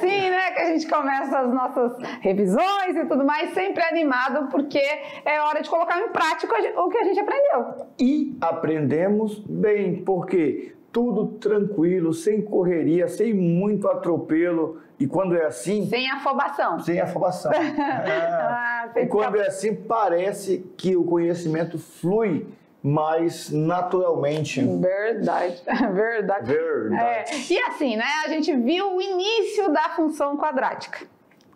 assim, né, que a gente começa as nossas revisões e tudo mais, sempre animado, porque é hora de colocar em prática o que a gente aprendeu. E aprendemos bem, porque tudo tranquilo, sem correria, sem muito atropelo. E quando é assim. Sem afobação. Sem afobação. ah, e quando é assim, parece que o conhecimento flui mais naturalmente. Verdade, verdade. Verdade. É, e assim, né? A gente viu o início da função quadrática.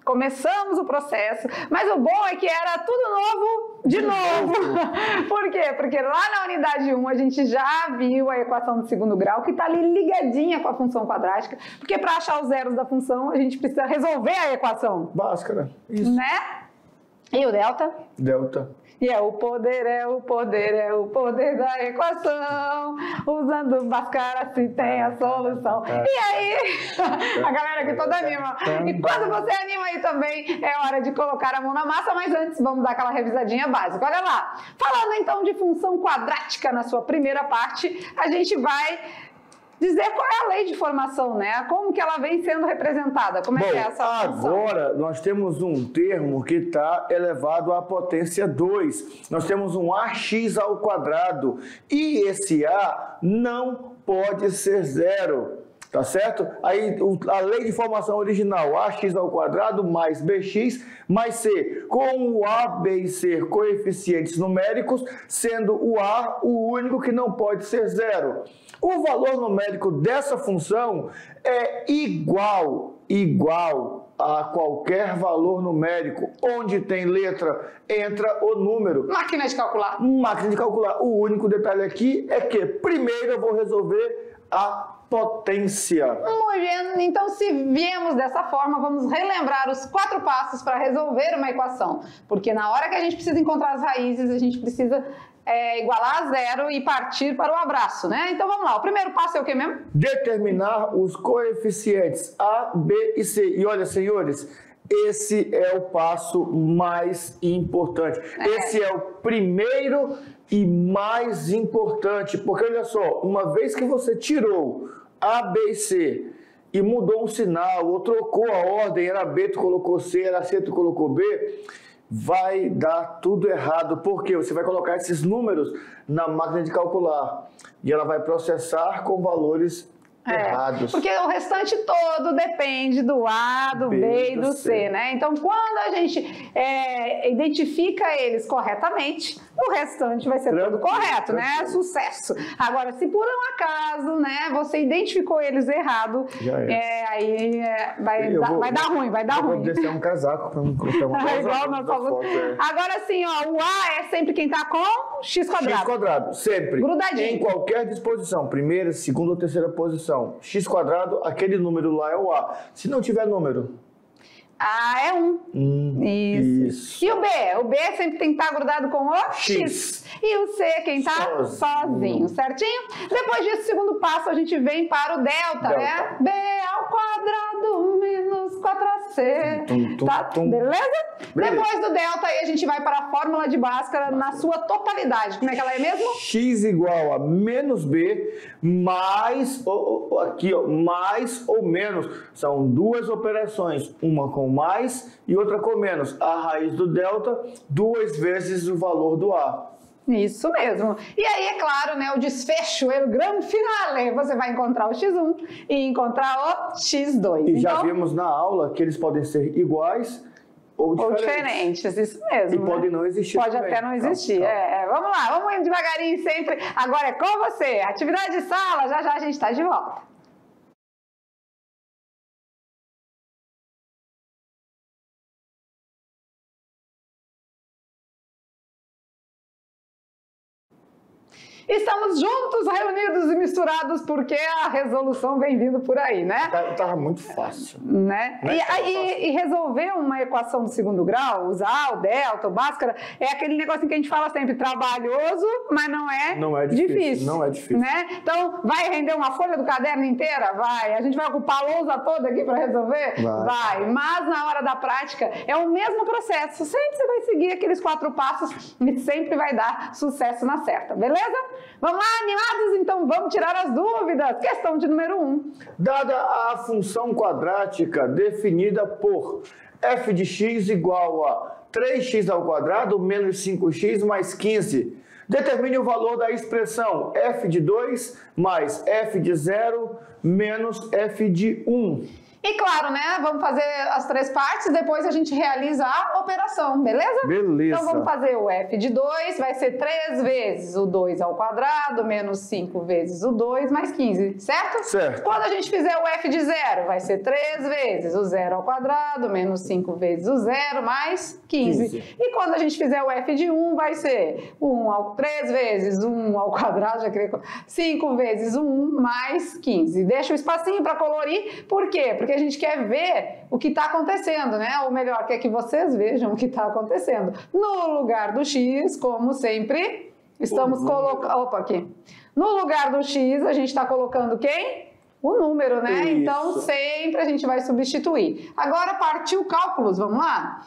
Começamos o processo, mas o bom é que era tudo novo de novo. Por quê? Porque lá na unidade 1 a gente já viu a equação do segundo grau, que está ali ligadinha com a função quadrática, porque para achar os zeros da função a gente precisa resolver a equação. Báscara. Isso. Né? E o delta? Delta. E é o poder, é o poder, é o poder da equação. Usando Bhaskara se tem a solução. É. E aí, a galera aqui toda anima. E quando você anima aí também, é hora de colocar a mão na massa, mas antes vamos dar aquela revisadinha básica. Olha lá. Falando então de função quadrática na sua primeira parte, a gente vai dizer qual é a lei de formação, né? Como que ela vem sendo representada? Como Bom, é que é essa função? Agora nós temos um termo que está elevado à potência 2. Nós temos um ax ao quadrado e esse a não pode ser zero. Tá certo? Aí a lei de formação original, ax ao quadrado mais bx mais c, com o a, b e c coeficientes numéricos, sendo o a o único que não pode ser zero. O valor numérico dessa função é igual, igual a qualquer valor numérico. Onde tem letra, entra o número. Máquina de calcular. Máquina de calcular. O único detalhe aqui é que primeiro eu vou resolver a potência. Muito bem. Então, se viemos dessa forma, vamos relembrar os quatro passos para resolver uma equação. Porque na hora que a gente precisa encontrar as raízes, a gente precisa é, igualar a zero e partir para o abraço, né? Então vamos lá. O primeiro passo é o que mesmo? Determinar os coeficientes A, B e C. E olha, senhores, esse é o passo mais importante. É. Esse é o primeiro e mais importante, porque olha só, uma vez que você tirou A, B e C e mudou um sinal, ou trocou a ordem, era B, tu colocou C, era C, tu colocou B, vai dar tudo errado, porque você vai colocar esses números na máquina de calcular e ela vai processar com valores é, errados. Porque o restante todo depende do A, do B, B e do C. C, né? Então, quando a gente é, identifica eles corretamente, o restante vai ser tudo correto, né? Sucesso. Agora, se por um acaso, né, você identificou eles errado, é. é. aí é, vai, dar, vou, vai dar ruim, vai dar ruim. Vou descer um casaco para não colocar uma é igual na foto. É. Agora sim, ó, o A é sempre quem está com x quadrado. X quadrado, sempre. Grudadinho. Em qualquer disposição, primeira, segunda ou terceira posição. x quadrado, aquele número lá é o A. Se não tiver número, a é 1. Um. Hum, isso. isso. E o B? O B sempre tem que estar grudado com o X. X. E o C, quem está sozinho. sozinho. certinho? Depois disso, segundo passo, a gente vem para o delta, delta. né? B ao quadrado menos 4AC. Tum, tum, tá? Tum. Beleza? Beleza? Depois do delta, aí a gente vai para a fórmula de Bhaskara na sua totalidade. Como é que ela é mesmo? X igual a menos B mais, aqui, ó, mais ou menos. São duas operações, uma com mais e outra com menos. A raiz do delta, duas vezes o valor do A. Isso mesmo. E aí, é claro, né, o desfecho, o grande finale, você vai encontrar o x1 e encontrar o x2. E então, já vimos na aula que eles podem ser iguais ou diferentes. Ou diferentes, isso mesmo. E né? pode não existir Pode também. até não existir. Calma. É, é, vamos lá, vamos indo devagarinho sempre. Agora é com você. Atividade de sala, já já a gente está de volta. Estamos juntos, reunidos e misturados, porque a resolução vem vindo por aí, né? Tava tá, muito fácil. Né? Né? E, Tava fácil. e resolver uma equação do segundo grau, usar o delta, o bhaskara, é aquele negocinho que a gente fala sempre, trabalhoso, mas não é, Não é difícil, não é difícil. Né? Então, vai render uma folha do caderno inteira? Vai. A gente vai ocupar a lousa toda aqui para resolver? Vai. Mas na hora da prática, é o mesmo processo. Sempre você vai seguir aqueles quatro passos e sempre vai dar sucesso na certa, beleza? Vamos lá, animados? Então vamos tirar as dúvidas. Questão de número um. Dada a função quadrática definida por f de x igual a 3x ao quadrado menos 5x mais 15, determine o valor da expressão f de 2 mais f de 0 menos f de 1. E claro, né? Vamos fazer as três partes, depois a gente realiza a operação, beleza? Beleza. Então vamos fazer o f de 2, vai ser 3 vezes o 2 ao quadrado, menos 5 vezes o 2, mais 15, certo? Certo. Quando a gente fizer o f de 0, vai ser 3 vezes o 0 ao quadrado, menos 5 vezes o 0, mais 15. 15. E quando a gente fizer o f de 1, vai ser 1 ao 3 vezes 1 ao quadrado, já queria 5 vezes 1 mais 15. Deixa o espacinho para colorir, por quê? Porque a gente quer ver o que está acontecendo, né? Ou melhor, quer que vocês vejam o que está acontecendo. No lugar do x, como sempre, estamos colocando. Opa, aqui. No lugar do x, a gente está colocando quem? O número, né? Isso. Então sempre a gente vai substituir. Agora partiu cálculos, vamos lá?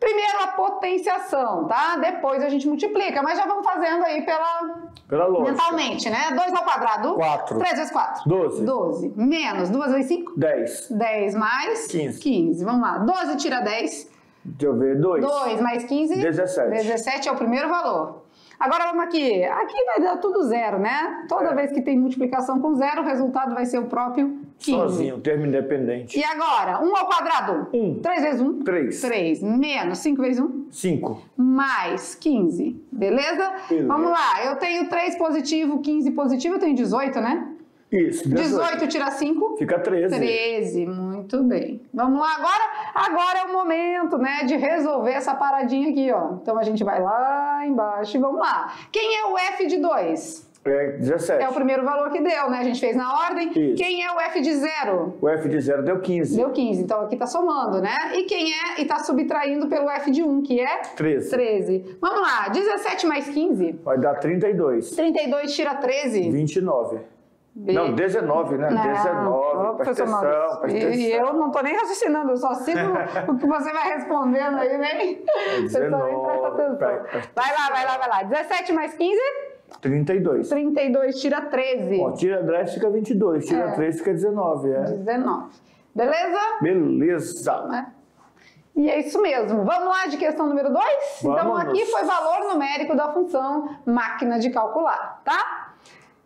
Primeiro a potenciação, tá? Depois a gente multiplica, mas já vamos fazendo aí pela Pela lógica. mentalmente, né? 2 ao quadrado. Quatro. 3 vezes 4. Doze. 12. Menos 2 vezes 5. 10. 10 mais Quinze. 15. Vamos lá. 12 tira 10. Deixa eu ver. 2. 2 mais 15. 17. 17 é o primeiro valor. Agora vamos aqui. Aqui vai dar tudo zero, né? Toda É. vez que tem multiplicação com zero, o resultado vai ser o próprio 15. Sozinho, termo independente. E agora, 1 ao quadrado? Um. 3 vezes 1? Três. 3. Menos 5 vezes 1? 5. mais 15, beleza? Beleza. Vamos lá, eu tenho 3 positivo, 15 positivo, eu tenho 18, né? Isso. 18 tira 5, Fica 13. 13, muito bem. Vamos lá agora? Agora é o momento, né, de resolver essa paradinha aqui, ó. Então a gente vai lá embaixo e vamos lá. Quem é o F de 2? É 17. É o primeiro valor que deu, né? A gente fez na ordem. Isso. Quem é o F de 0? O F de 0 deu 15. Deu 15, então aqui tá somando, né? E quem é? E tá subtraindo pelo F de 1, que é 13. 13. Vamos lá, 17 mais 15. Vai dar 32. 32 tira 13. 29. Be- Não, 19, né? Não, 19. ô, Presta atenção, presta E, e atenção. eu não tô nem raciocinando, eu só sigo o que você vai respondendo aí. Você só nem presta atenção. Vai lá, vai lá, vai lá. 17 mais 15, 32. 32 tira 13. Ó, tira 10 fica 22. Tira É. 3 fica 19. É. 19. Beleza? Beleza. Né? E é isso mesmo. Vamos lá de questão número 2? Então aqui foi valor numérico da função máquina de calcular, tá?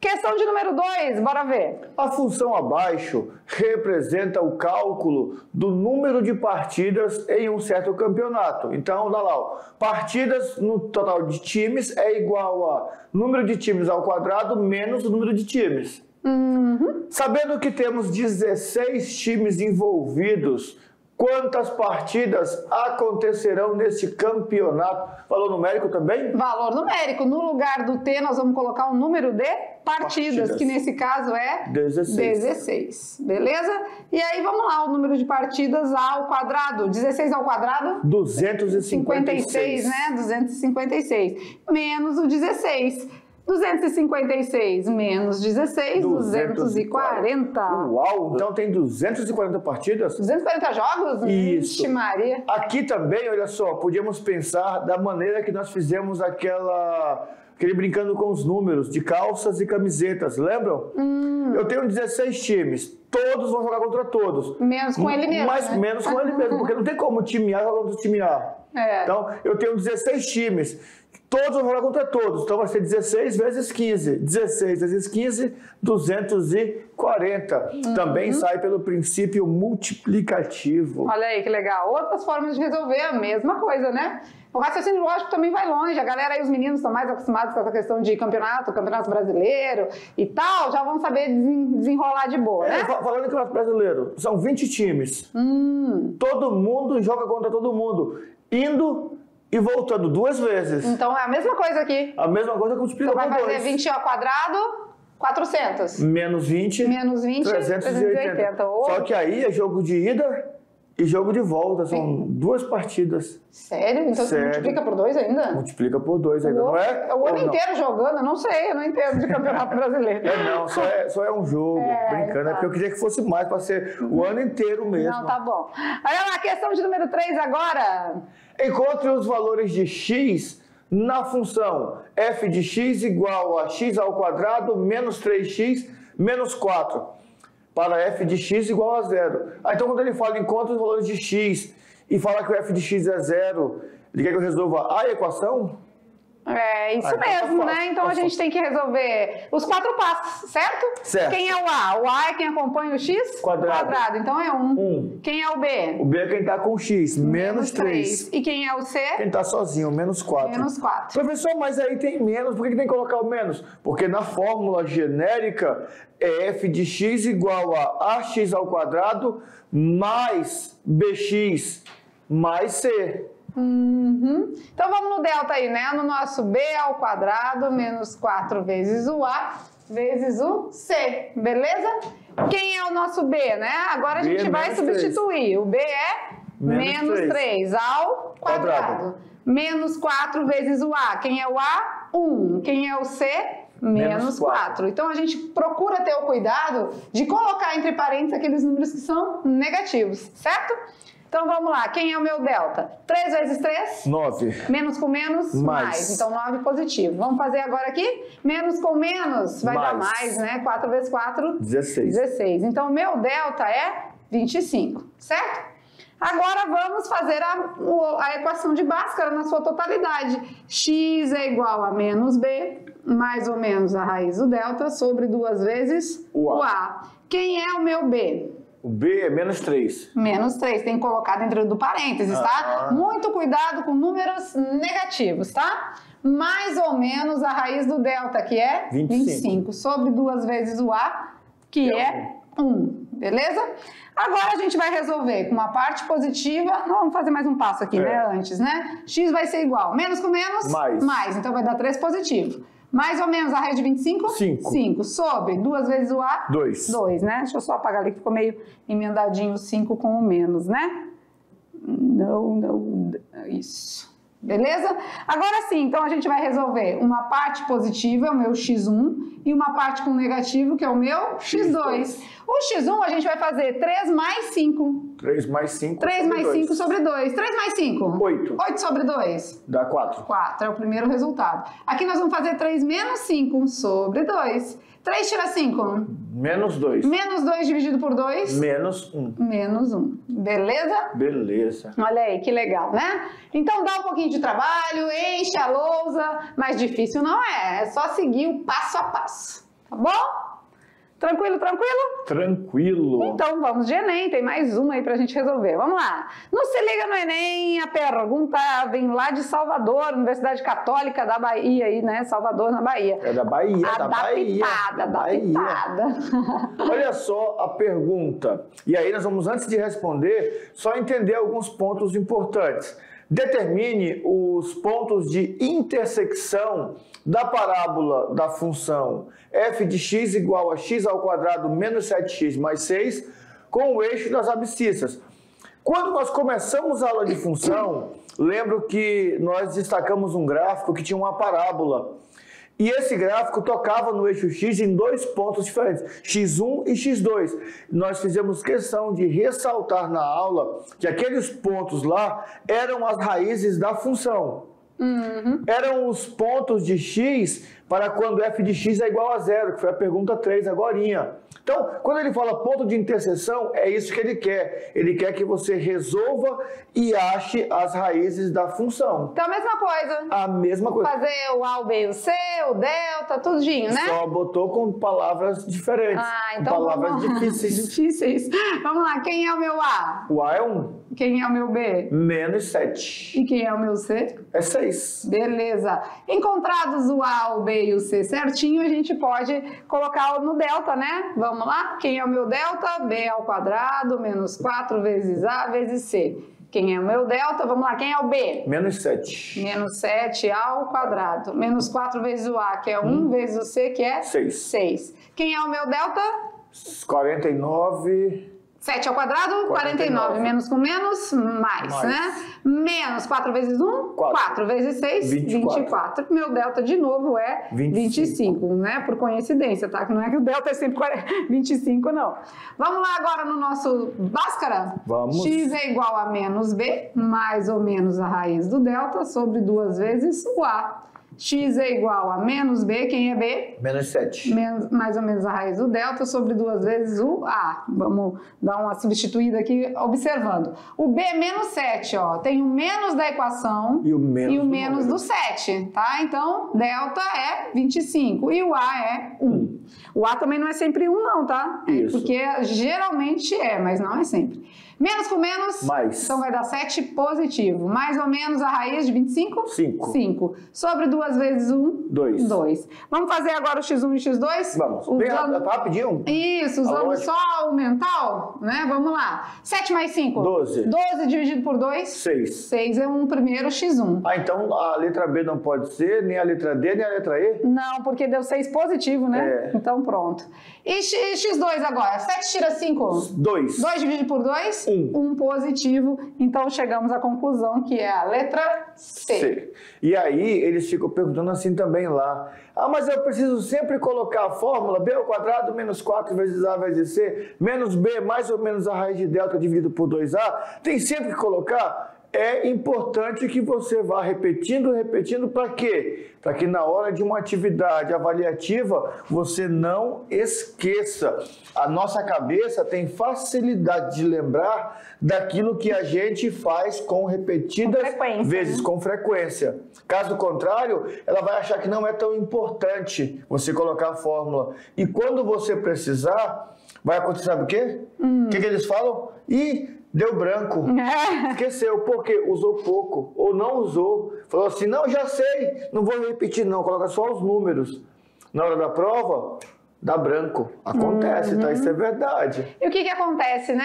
Questão de número 2, bora ver. A função abaixo representa o cálculo do número de partidas em um certo campeonato. Então, dá lá, ó, partidas no total de times é igual a número de times ao quadrado menos o número de times. Uhum. Sabendo que temos 16 times envolvidos, quantas partidas acontecerão nesse campeonato? Valor numérico também? Valor numérico. No lugar do T, nós vamos colocar o número de partidas, Partidas. que nesse caso é 16. 16. Beleza? E aí vamos lá, o número de partidas ao quadrado. 16 ao quadrado? 256. 56, né? 256. Menos o 16. 256 menos 16, 240. Uau, então tem 240 partidas? 240 jogos? Isso. Vixe Maria. Aqui também, olha só, podíamos pensar da maneira que nós fizemos aquela. Aquele brincando com os números de calças e camisetas, lembram? Hum. Eu tenho 16 times, todos vão jogar contra todos. Menos com ele mesmo. Mas né? menos com ele mesmo, porque não tem como o time A jogar contra o time A. É. Então, eu tenho 16 times, todos vão jogar contra todos. Então, vai ser 16 vezes 15. 16 vezes 15, 240. Uhum. Também sai pelo princípio multiplicativo. Olha aí que legal. Outras formas de resolver a mesma coisa, né? O raciocínio lógico também vai longe. A galera aí, os meninos estão mais acostumados com essa questão de campeonato, campeonato brasileiro e tal, já vão saber desen- desenrolar de boa, É, né? fa- falando em campeonato brasileiro, são 20 times. Hum, Todo mundo joga contra todo mundo. Indo e voltando duas vezes. Então é a mesma coisa aqui. A mesma coisa que multiplica Então vai por fazer 2. 20 ao quadrado, 400. Menos 20, Menos 20, 380. 380. Ô, Só que aí é jogo de ida e jogo de volta. São duas partidas. Sério? Então Sério. você multiplica por dois ainda? Multiplica por dois ainda, o, não é? o Ou ano não? inteiro jogando, eu não sei, eu não entendo de campeonato brasileiro. É não, só é, só é um jogo, É, brincando. tá. É porque eu queria que fosse mais, para ser o ano inteiro mesmo. Não, tá bom. Olha lá, questão de número 3 agora. Encontre os valores de x na função f de x igual a x ao quadrado menos 3x menos 4 para f de x igual a zero. Ah, então quando ele fala encontre os valores de x e fala que o f de x é zero, ele quer que eu resolva a equação? É isso tá mesmo, fácil, né? Então tá a gente tem que resolver os quatro passos, certo? Certo. Quem é o A? O A é quem acompanha o X? Quadrado. Então é 1. Um. Um. Quem é o B? O b é quem está com x, menos 3. três. E quem é o C? Quem está sozinho, menos 4. Menos 4. Professor, mas aí tem menos, por que tem que colocar o menos? Porque na fórmula genérica é f de x igual a ax ao quadrado mais bx mais c. Uhum. Então vamos no delta aí, né? No nosso B ao quadrado menos 4 vezes o A vezes o C, beleza? Quem é o nosso B, né? Agora a B é gente vai menos substituir. O B é Menos menos três. 3 ao quadrado. Quadrado. Menos 4 vezes o A. Quem é o A? 1. Quem é o C? Menos Menos quatro. 4. Então a gente procura ter o cuidado de colocar entre parênteses aqueles números que são negativos, certo? Então vamos lá. Quem é o meu delta? 3 vezes 3? 9. Menos com menos, mais. Mais. Então, 9 positivo. Vamos fazer agora aqui? Menos com menos vai dar Mais. mais, né? 4 vezes 4, 16. 16. Então, o meu delta é 25, certo? Agora vamos fazer a, a equação de Bhaskara na sua totalidade. x é igual a menos b, mais ou menos a raiz do delta, sobre duas vezes O A. o a. Quem é o meu b? O b é menos 3. Menos 3, tem que colocar dentro do parênteses, tá? Ah. Muito cuidado com números negativos, tá? Mais ou menos a raiz do delta, que é 25. sobre duas vezes o A, que Que é é 1, beleza? Agora a gente vai resolver com uma parte positiva, vamos fazer mais um passo aqui, É. né, antes, né? X vai ser igual, menos com menos, Mais. mais, então vai dar 3 positivo. Mais ou menos a raiz de 25? Cinco. 5. Sobre duas vezes o A, 2. 2, né? Deixa eu só apagar ali que ficou meio emendadinho o 5 com o menos, né? Não, não, isso. Beleza? Agora sim, então a gente vai resolver uma parte positiva, é o meu x1, e uma parte com negativo, que é o meu x2. O x1 a gente vai fazer 3 mais 5. 3 mais 5. 3 mais 5 sobre 2. 3 mais 5? Oito. 8 sobre 2. Dá 4. 4 é o primeiro resultado. Aqui nós vamos fazer 3 menos 5 sobre 2. 3 tira 5. Menos 2. Menos 2 dividido por 2. Menos 1. Menos 1. Beleza? Beleza. Olha aí, que legal, né? Então dá um pouquinho de trabalho, enche a lousa, mas difícil não é. É só seguir o passo a passo. Tá bom? Tranquilo, tranquilo? Tranquilo. Então vamos de Enem, tem mais uma aí pra gente resolver. Vamos lá. Não se liga no Enem, a pergunta vem lá de Salvador, Universidade Católica da Bahia aí, né? Salvador, na Bahia. É da Bahia, da Bahia. Adaptada, Bahia. adaptada. Olha só a pergunta. E aí nós vamos, antes de responder, só entender alguns pontos importantes. Determine os pontos de intersecção da parábola da função f de x igual a x ao quadrado menos 7x mais 6 com o eixo das abscissas. Quando nós começamos a aula de função, lembro que nós destacamos um gráfico que tinha uma parábola. E esse gráfico tocava no eixo X em dois pontos diferentes, X1 e X2. Nós fizemos questão de ressaltar na aula que aqueles pontos lá eram as raízes da função. Eram os pontos de X para quando f de x é igual a zero, que foi a pergunta 3 agorinha. Então, quando ele fala ponto de interseção, é isso que ele quer. Ele quer que você resolva e ache as raízes da função. Então a mesma coisa. A mesma coisa. Fazer o A, o B o C, o delta, tudinho, né? Só botou com palavras diferentes. Ah, então palavras vamos difíceis. difíceis. Vamos lá, quem é o meu A? O A é 1, Quem é o meu B? menos 7. E quem é o meu C? É 6. Beleza. Encontrados o A, o B e o C certinho, a gente pode colocar no delta, né? Vamos lá? Quem é o meu delta? B ao quadrado menos 4 vezes A vezes C. Quem é o meu delta? Vamos lá, quem é o B? Menos 7. Menos 7 ao quadrado. Menos 4 vezes o A, que é 1, Hum. vezes o C, que é Seis. 6. Quem é o meu delta? 49. 7 ao quadrado, 49. 49. Menos com menos, mais, Mais. né? Menos 4 vezes 1, Quatro. 4 vezes 6, 24. 24. Meu delta, de novo, é 25. 25, né? Por coincidência, tá? Que não é que o delta é sempre 40 25, não. Vamos lá agora no nosso Bhaskara? Vamos. x é igual a menos b, mais ou menos a raiz do delta, sobre duas vezes o a. x é igual a menos b, quem é b? Menos 7. menos- mais ou menos a raiz do delta sobre duas vezes o A. Vamos dar uma substituída aqui observando. O B é menos 7, ó. Tem o menos da equação E o menos e o do menos do 7, tá? Então, delta é 25 e o A é 1. O A também não é sempre 1 não, tá? É Isso. Porque geralmente é, mas não é sempre. Menos com menos, Mais. então vai dar 7 positivo. Mais ou menos a raiz de 25? Cinco. 5. Sobre duas vezes 1, Dois. 2. Vamos fazer agora o x1 e o x2? Vamos. Bem Usando... rápido, rapidinho. Isso, usando lógica. só o mental, né? Vamos lá. 7 mais 5? Doze. 12 dividido por 2? 6. 6 é um primeiro x1. Ah, então a letra B não pode ser, nem a letra D, nem a letra E? Não, porque deu 6 positivo, né? É. Então pronto. E x- x2 agora? 7 tira 5? 2. 2 dividido por 2? Um. 1 positivo. Então chegamos à conclusão que é a letra C. C. E aí eles ficam perguntando assim também lá. Ah, mas eu preciso sempre colocar a fórmula B ao quadrado menos 4 vezes A vezes C, menos B mais ou menos a raiz de delta dividido por 2A. Tem sempre que colocar? É importante que você vá repetindo, repetindo, para quê? Para que na hora de uma atividade avaliativa você não esqueça. A nossa cabeça tem facilidade de lembrar daquilo que a gente faz com repetidas Com vezes né? com frequência. Caso contrário, ela vai achar que não é tão importante você colocar a fórmula. E quando você precisar, vai acontecer sabe o quê? Hum. O que, que eles falam? Ih, deu branco. Esqueceu, porque usou pouco ou não usou. Falou assim: não, já sei, não vou repetir, não, coloca só os números. Na hora da prova, dá branco. Acontece, tá? Uhum. Isso é verdade. E o que, que acontece, né?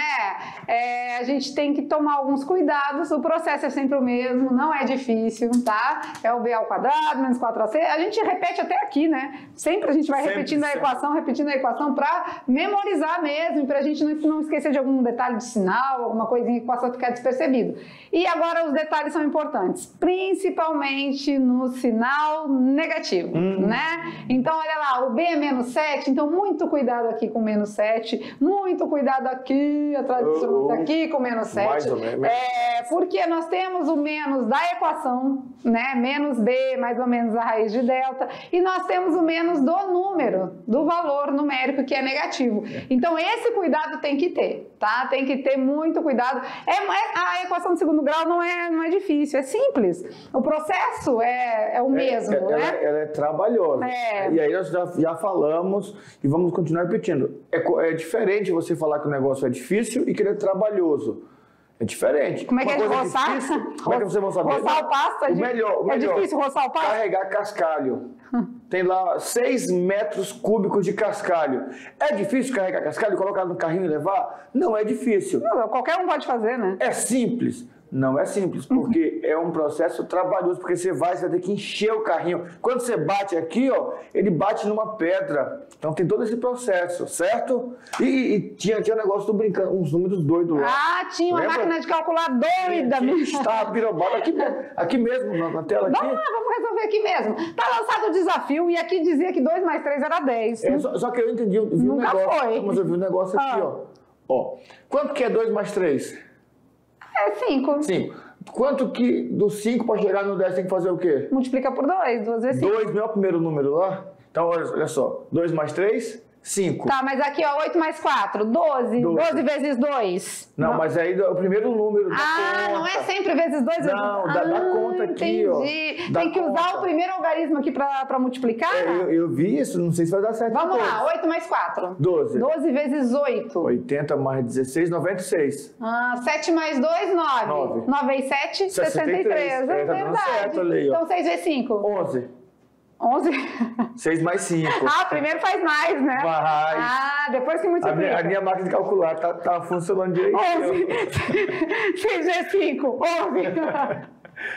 É, a gente tem que tomar alguns cuidados. O processo é sempre o mesmo, não é difícil, tá? É o b ao quadrado menos 4ac. A gente repete até aqui, né? Sempre a gente vai Sempre, repetindo a sempre. equação, repetindo a equação para memorizar mesmo, para a gente não, não esquecer de algum detalhe de sinal, alguma coisinha que possa ficar despercebido. E agora os detalhes são importantes, principalmente no sinal negativo, Hum. né? Então, olha lá, o b é menos 7, então muito cuidado aqui com menos 7, muito cuidado aqui, atrás Oh, aqui com menos 7. mais ou menos. É, porque nós temos o menos da equação, né? Menos b, mais ou menos a raiz de delta, e nós temos o menos do número, do valor numérico que é negativo. Então, esse cuidado tem que ter, tá? Tem que ter muito cuidado. É, é- a equação de segundo grau não é, não é difícil, é simples. O processo é, é o mesmo, É, ela, né? ela é trabalhosa. É. E aí nós já, já falamos e vamos continuar repetindo. É, é diferente você falar que o negócio é difícil e que ele é trabalhoso. É diferente. Como é que Uma é de coisa roçar? difícil, como é que você vai saber? Roçar o pasto é o melhor, o é melhor. difícil roçar o pasto? Carregar cascalho. Tem lá 6 metros cúbicos de cascalho. É difícil carregar cascalho, colocar no carrinho e levar? Não é difícil. Não, Qualquer um pode fazer, né? É simples? Não é simples, porque é um processo trabalhoso, porque você vai, você vai ter que encher o carrinho. Quando você bate aqui, ó, ele bate numa pedra. Então tem todo esse processo, certo? E, e tinha, tinha um negócio do brincando, uns números doidos lá. Ah, tinha uma Lembra? máquina de calcular doida mesmo. Estava pirobado aqui, mesmo, aqui mesmo, na, tela aqui. Vamos lá, vamos resolver aqui mesmo. Tá lançado o desafio e aqui dizia que 2 mais 3 era 10. É, só, só que eu entendi, eu vi um Nunca negócio. foi. Mas eu vi um negócio aqui, Ah. ó. Ó, quanto que é 2 mais 3? É 5. 5. Quanto que do 5 para chegar no 10 tem que fazer o quê? Multiplica por 2, 2 vezes 5. 2 não é o primeiro número lá? Então, olha, olha só. 2 mais 3, 5. Tá, mas aqui, ó, 8 mais 4, 12. Doze. 12 vezes 2. Não, mas aí é o primeiro número da Ah, conta. não é sempre vezes 2 vezes Não, dá- dá ah, conta aqui, ó. entendi. Dá Tem que usar conta. o primeiro algarismo aqui pra, pra multiplicar? É, eu, eu vi isso, não sei se vai dar certo. Vamos lá, 8 mais 4. 12. 12 vezes 8. 80 mais 16, 96. Ah, 7 mais 2, 9. Nove. 9 vezes 7, 63. 63. É É, tá verdade. certo ali, ó. Então 6 vezes 5. 11. 11. 6 mais 5. Ah, primeiro faz mais, né? Faz. Ah, depois A minha, multiplica. a minha máquina de calcular tá, tá funcionando direito. 11. 6 vezes 5. 11.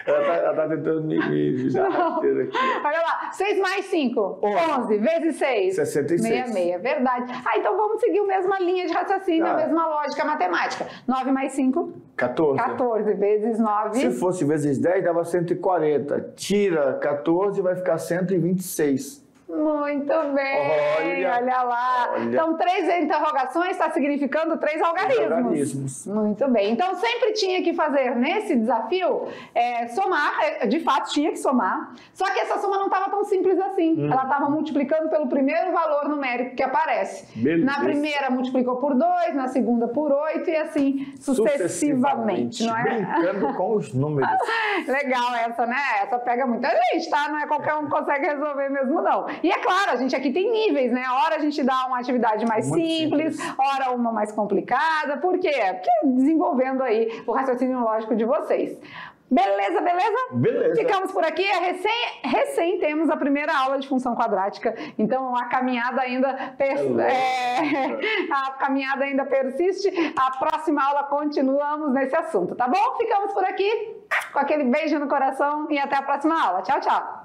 Ela tá, ela tá tentando me, me dar rasteira aqui. Olha lá, 6 mais 5, Onze. 11, vezes 6. 66. 66, verdade. Ah, então vamos seguir a mesma linha de raciocínio, a Tá. mesma lógica matemática. 9 mais 5, 14. 14, vezes 9. Se fosse vezes 10, dava 140. Tira 14, vai ficar 126. Muito bem, olha, Olha, lá. olha. Então, três interrogações está significando três algarismos. algarismos. Muito bem. Então, sempre tinha que fazer nesse desafio é, somar, é, de fato tinha que somar, só que essa soma não estava tão simples assim. Hum. Ela estava multiplicando pelo primeiro valor numérico que aparece. Beleza. Na primeira multiplicou por 2, na segunda por 8 e assim sucessivamente, não é? Brincando com os números. Legal essa, né? Essa pega muita gente, tá? Não é qualquer um que consegue resolver mesmo, não. E é claro, a gente aqui tem níveis, né? Hora a gente dá uma atividade mais simples, simples. hora uma mais complicada. Por quê? Porque desenvolvendo aí o raciocínio lógico de vocês. Beleza, beleza? Beleza. Ficamos por aqui. É Recém, recém temos a primeira aula de função quadrática, então a caminhada ainda pers- É é, a caminhada ainda persiste. A próxima aula continuamos nesse assunto, tá bom? Ficamos por aqui com aquele beijo no coração e até a próxima aula. Tchau, tchau.